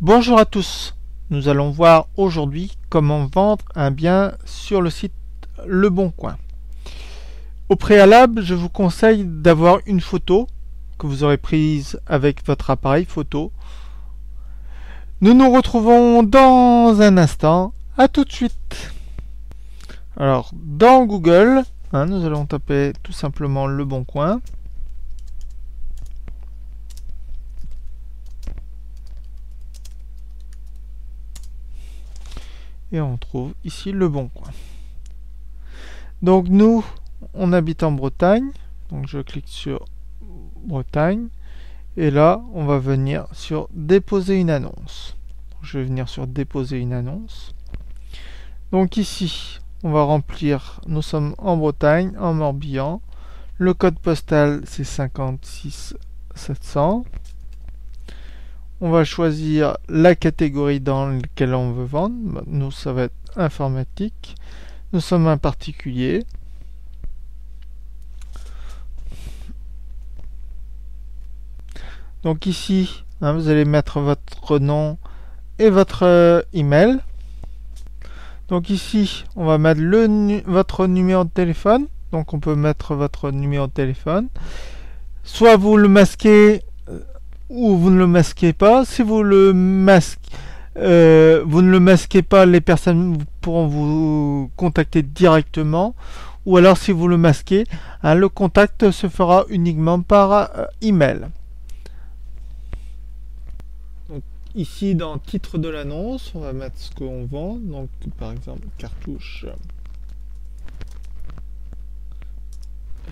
Bonjour à tous, nous allons voir aujourd'hui comment vendre un bien sur le site Le Bon Coin. Au préalable, je vous conseille d'avoir une photo que vous aurez prise avec votre appareil photo. Nous nous retrouvons dans un instant. À tout de suite. Alors, dans Google, hein, nous allons taper tout simplement Le Bon Coin. Et on trouve ici le bon coin. Donc nous, on habite en Bretagne, donc je clique sur Bretagne, et là, on va venir sur déposer une annonce. Je vais venir sur déposer une annonce. Donc ici, on va remplir, nous sommes en Bretagne, en Morbihan, le code postal c'est 56 700 on va choisir la catégorie dans laquelle on veut vendre. Bah, nous, ça va être informatique. Nous sommes un particulier. Donc ici, hein, vous allez mettre votre nom et votre euh, email. Donc ici, on va mettre le, votre numéro de téléphone. Donc on peut mettre votre numéro de téléphone. Soit vous le masquez ou vous ne le masquez pas. Si vous le masquez, euh, vous ne le masquez pas, les personnes pourront vous contacter directement. Ou alors si vous le masquez, hein, le contact se fera uniquement par euh, email. Donc, ici dans titre de l'annonce, on va mettre ce qu'on vend. Donc par exemple cartouche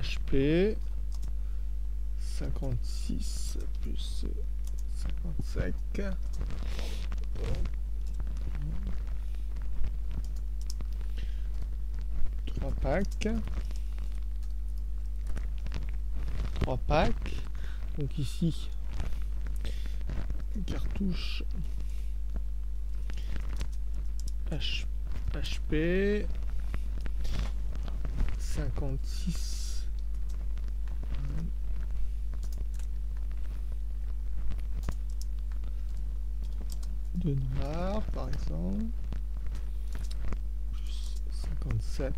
HP 56 plus 55. Trois packs. Trois packs. Donc ici, cartouche HP 56 de noir par exemple. Plus 57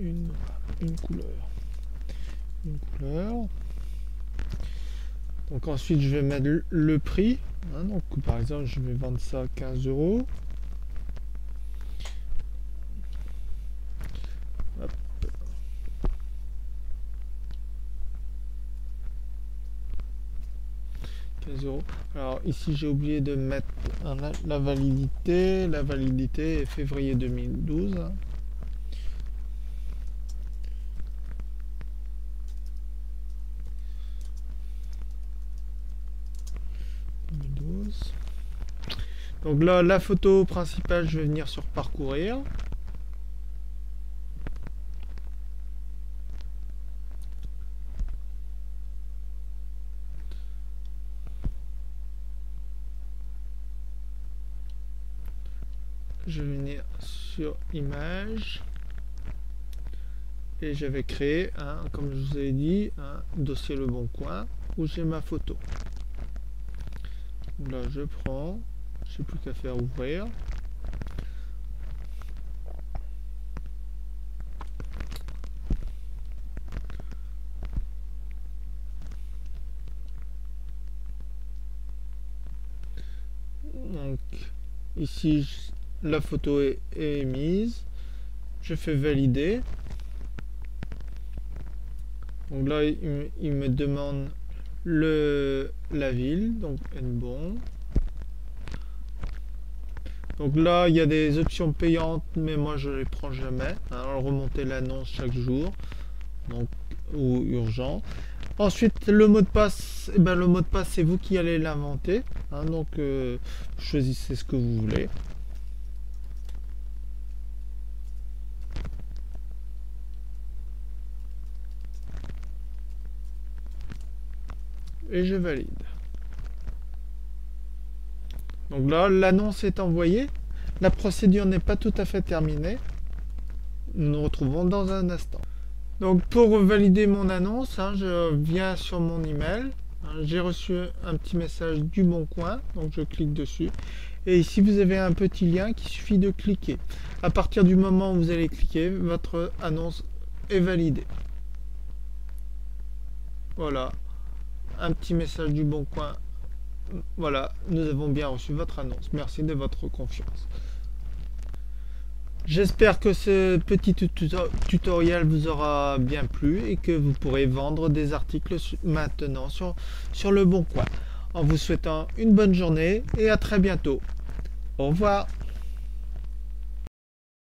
une, une couleur. Une couleur. Donc ensuite je vais mettre le prix. Hein, donc par exemple je vais vendre ça 15 euros 15 euros. Alors ici j'ai oublié de mettre la validité. La validité est février 2012. 2012. Donc là, la photo principale, je vais venir sur parcourir. Je vais venir sur image. Et j'avais créé un, comme je vous ai dit un dossier le bon coin où j'ai ma photo. Là je prends. J'ai plus qu'à faire ouvrir. Donc ici la photo est, émise. Je fais valider. Donc là il, me demande le la ville. Donc bon. Donc là il y a des options payantes mais moi je les prends jamais. Hein, remonter l'annonce chaque jour. Donc ou urgent. Ensuite, le mot de passe, eh ben, le mot de passe, c'est vous qui allez l'inventer. Hein, donc, euh, choisissez ce que vous voulez. Et je valide. Donc là, l'annonce est envoyée. La procédure n'est pas tout à fait terminée. Nous nous retrouvons dans un instant. Donc pour valider mon annonce, hein, je viens sur mon email. J'ai reçu un petit message du Bon Coin, donc je clique dessus. Et ici, vous avez un petit lien qui suffit de cliquer. À partir du moment où vous allez cliquer, votre annonce est validée. Voilà, un petit message du Bon Coin. Voilà, nous avons bien reçu votre annonce. Merci de votre confiance. J'espère que ce petit tutoriel vous aura bien plu et que vous pourrez vendre des articles maintenant sur, sur le Bon Coin. En vous souhaitant une bonne journée et à très bientôt. Au revoir.